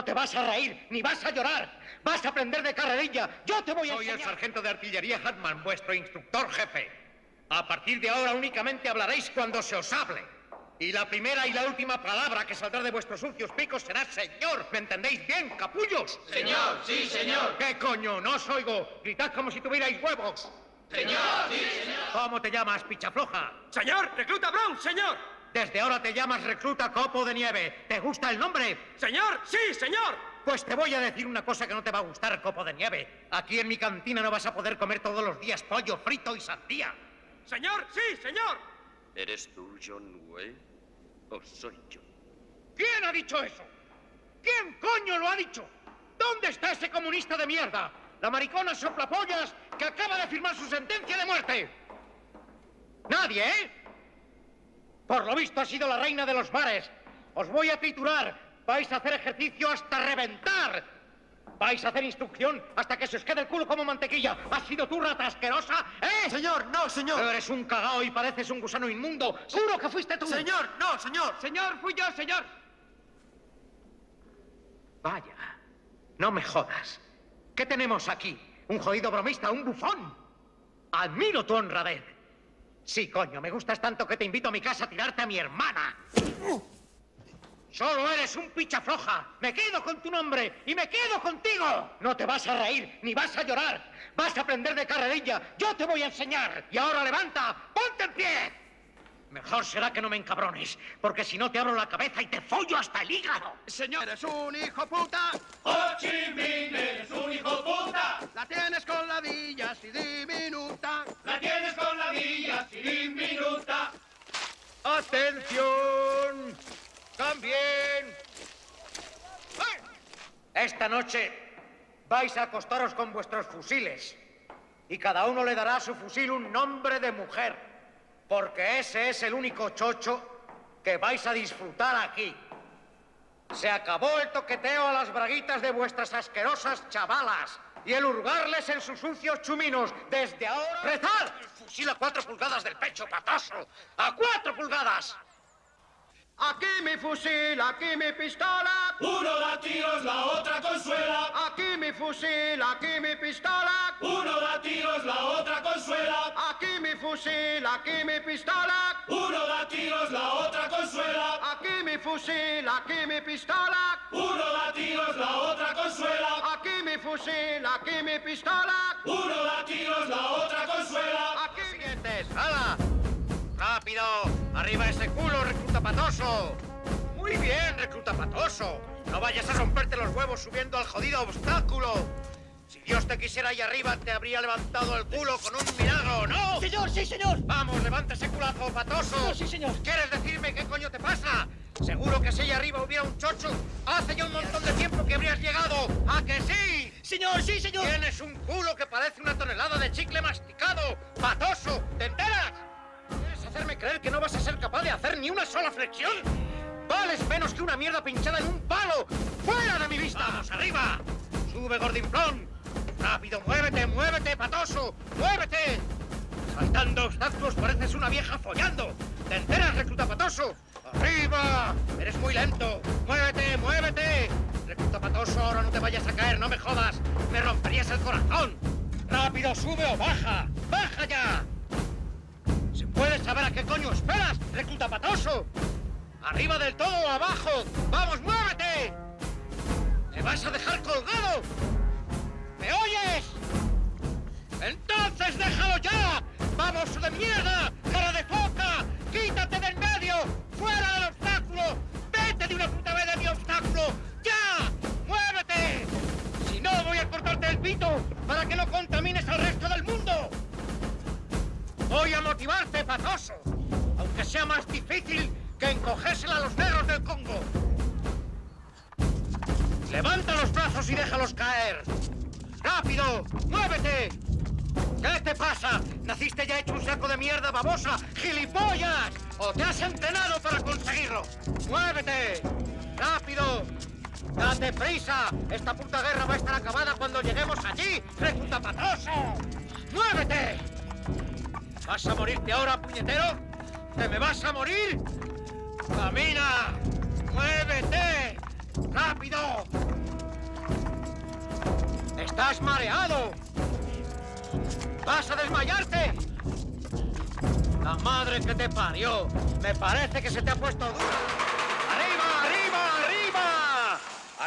No te vas a reír, ni vas a llorar. Vas a aprender de carrerilla. Yo te voy a Soy el sargento de artillería Hartman, vuestro instructor jefe. A partir de ahora únicamente hablaréis cuando se os hable. Y la primera y la última palabra que saldrá de vuestros sucios picos será señor. ¿Me entendéis bien, capullos? Señor, sí, señor. ¿Qué coño? No os oigo. Gritad como si tuvierais huevos. Señor, sí, señor. ¿Cómo te llamas, pichafloja? Señor, recluta Brown, señor. Desde ahora te llamas recluta copo de nieve. ¿Te gusta el nombre? Señor, sí, señor. Pues te voy a decir una cosa que no te va a gustar, copo de nieve. Aquí en mi cantina no vas a poder comer todos los días pollo frito y sandía. Señor, sí, señor. ¿Eres tú, John Wayne? ¿O soy yo? ¿Quién ha dicho eso? ¿Quién coño lo ha dicho? ¿Dónde está ese comunista de mierda? La maricona soplapollas que acaba de firmar su sentencia de muerte. Nadie, ¿eh? Por lo visto ha sido la reina de los bares. Os voy a triturar. Vais a hacer ejercicio hasta reventar. Vais a hacer instrucción hasta que se os quede el culo como mantequilla. ¿Has sido tú, rata asquerosa? ¿Eh? Señor, no, señor. Eres un cagao y pareces un gusano inmundo. ¡Juro que fuiste tú! Señor, no, señor. Señor, fui yo, señor. Vaya, no me jodas. ¿Qué tenemos aquí? ¿Un jodido bromista? ¿Un bufón? Admiro tu honradez. Sí, coño, me gustas tanto que te invito a mi casa a tirarte a mi hermana. Solo eres un picha floja. Me quedo con tu nombre y me quedo contigo. No te vas a reír ni vas a llorar. Vas a aprender de carrerilla. Yo te voy a enseñar. Y ahora levanta, ponte en pie. Mejor será que no me encabrones, porque si no te abro la cabeza y te follo hasta el hígado. Señor, eres un hijo puta. Ho Chi Minh, eres un hijo puta. La tienes con ladillas y diminuta. La tienes con la villa sin diminuta. ¡Atención! ¡También! Esta noche vais a acostaros con vuestros fusiles y cada uno le dará a su fusil un nombre de mujer, porque ese es el único chocho que vais a disfrutar aquí. Se acabó el toqueteo a las braguitas de vuestras asquerosas chavalas y el hurgarles en sus sucios chuminos. Desde ahora... ¡Rezar! El fusil a cuatro pulgadas del pecho, patazo. ¡A cuatro pulgadas! Aquí mi fusil, aquí mi pistola. Uno da tiros, la otra consuela. Aquí mi fusil, aquí mi pistola. Uno da tiros, la otra consuela. Aquí mi fusil, aquí mi pistola. Uno da tiros, la otra consuela. Aquí mi fusil, aquí mi pistola. Uno da tiros, la otra consuela. Aquí mi fusil, aquí mi pistola. Uno da tiros, la otra consuela. Aquí. ¡Siguientes! ¡Hala! ¡Rápido! ¡Arriba ese culo, recluta patoso! Muy bien, recluta patoso. No vayas a romperte los huevos subiendo al jodido obstáculo. Si Dios te quisiera ahí arriba, te habría levantado el culo con un milagro, ¿no? Señor, sí, señor. Vamos, levanta ese culazo, patoso. Sí, señor. ¿Quieres decirme qué coño te pasa? Seguro que si ahí arriba hubiera un chocho, hace ya un montón de tiempo que habrías llegado. ¿A que sí? Señor, sí, señor. Tienes un culo que parece una tonelada de chicle masticado. ¡Patoso! ¿Te enteras? ¿Quieres hacerme creer que no vas a ser capaz de hacer ni una sola flexión? Vales menos que una mierda pinchada en un palo. ¡Fuera de mi vista! ¡Vamos, arriba! ¡Sube, gordinflón! ¡Muévete! Saltando obstáculos pareces una vieja follando. ¿Te enteras, recluta patoso? ¡Arriba! Eres muy lento. ¡Muévete, muévete! Recluta patoso, ahora no te vayas a caer, no me jodas. Me romperías el corazón. ¡Rápido, sube o baja! ¡Baja ya! ¿Se puede saber a qué coño esperas, recluta patoso? ¡Arriba del todo o abajo! ¡Vamos, muévete! ¿Me vas a dejar colgado? Cortarte el pito para que no contamines al resto del mundo. Voy a motivarte, patoso. Aunque sea más difícil que encogérsela a los negros del Congo. Levanta los brazos y déjalos caer. ¡Rápido! ¡Muévete! ¿Qué te pasa? ¿Naciste ya hecho un saco de mierda babosa? ¡Gilipollas! ¿O te has entrenado para conseguirlo? ¡Muévete! ¡Rápido! ¡Date prisa! Esta puta guerra va a estar acabada cuando lleguemos allí, recluta patoso. ¡Muévete! ¿Vas a morirte ahora, puñetero? ¿Te me vas a morir? ¡Camina! ¡Muévete! ¡Rápido! ¡Estás mareado! ¡Vas a desmayarte! La madre que te parió. Me parece que se te ha puesto dura.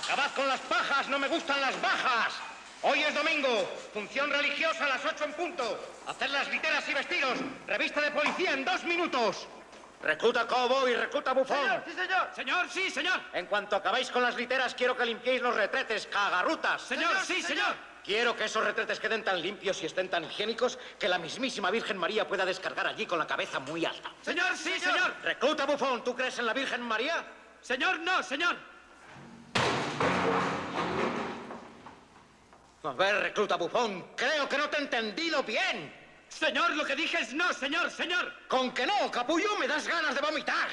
Acabad con las pajas, no me gustan las bajas. Hoy es domingo, función religiosa a las 8 en punto. Hacer las literas y vestidos. Revista de policía en dos minutos. Recluta Cobo y recluta Bufón. Sí, señor. Señor, sí, señor. En cuanto acabéis con las literas, quiero que limpiéis los retretes, cagarrutas. Señor, sí, señor. Quiero que esos retretes queden tan limpios y estén tan higiénicos que la mismísima Virgen María pueda descargar allí con la cabeza muy alta. Señor, sí, señor. Recluta Bufón, ¿tú crees en la Virgen María? Señor, no, señor. A ver, recluta Bufón, creo que no te he entendido bien. Señor, lo que dije es no, señor, señor. Con que no, capullo, me das ganas de vomitar.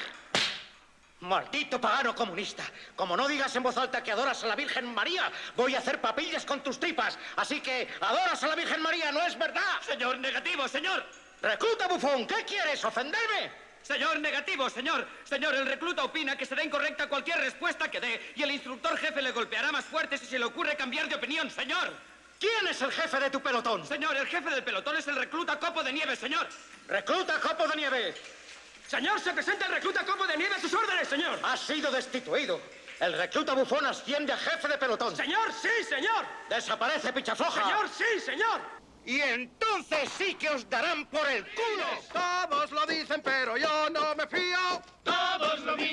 Maldito pagano comunista. Como no digas en voz alta que adoras a la Virgen María, voy a hacer papillas con tus tripas. Así que adoras a la Virgen María, ¿no es verdad? Señor, negativo, señor. Recluta Bufón, ¿qué quieres? ¿Ofenderme? Señor, negativo, señor. Señor, el recluta opina que será incorrecta cualquier respuesta que dé y el instructor jefe le golpeará más fuerte si se le ocurre cambiar de opinión, señor. ¿Quién es el jefe de tu pelotón? Señor, el jefe del pelotón es el recluta Copo de Nieve, señor. Recluta Copo de Nieve. Señor, se presenta el recluta Copo de Nieve a sus órdenes, señor. Has sido destituido. El recluta bufón asciende a jefe de pelotón. Señor, sí, señor. Desaparece, pichafloja. Señor, sí, señor. Y entonces sí que os darán por el culo. Todos lo dicen,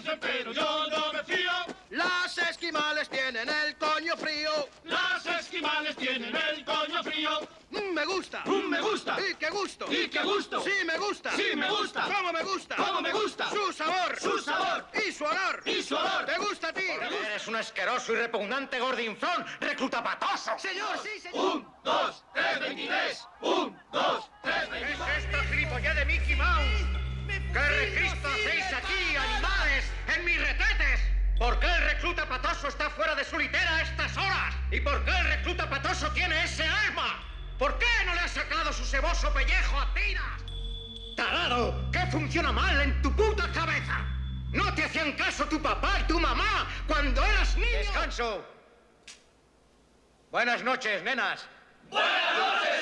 dicen, pero yo no me fío. Las esquimales tienen el coño frío. Las esquimales tienen el coño frío. Mm, me gusta. Mm, me gusta. Y qué gusto. Y qué gusto. Sí, me gusta. Sí, me gusta. ¿Cómo me gusta? ¿Cómo me gusta? Su sabor. Su sabor. Y su olor. Y su olor. ¿Te gusta a ti? Eres un asqueroso y repugnante gordinflón, recluta patoso. Señor, sí, señor. Un, dos, tres, veintitrés. Un, dos, tres, ¿Qué veintitrés. es ¿Por qué el recluta patoso está fuera de su litera a estas horas? ¿Y por qué el recluta patoso tiene ese arma? ¿Por qué no le has sacado su ceboso pellejo a tiras? ¡Tarado! ¿Qué funciona mal en tu puta cabeza? ¿No te hacían caso tu papá y tu mamá cuando eras niño? ¡Descanso! Buenas noches, nenas. ¡Buenas noches!